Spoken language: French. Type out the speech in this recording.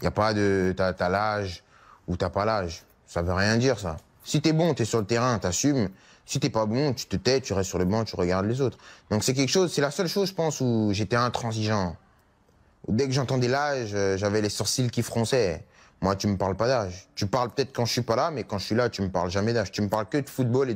Il n'y a pas de t'as as, l'âge ou t'as pas l'âge. Ça veut rien dire, ça. Si t'es bon, t'es sur le terrain, t'assumes. Si t'es pas bon, tu te tais, tu restes sur le banc, tu regardes les autres. Donc c'est quelque chose, c'est la seule chose, je pense, où j'étais intransigeant. Dès que j'entendais l'âge, euh, j'avais les sourcils qui fronçaient. Moi, tu me parles pas d'âge. Tu parles peut-être quand je suis pas là, mais quand je suis là, tu me parles jamais d'âge. Tu me parles que de football et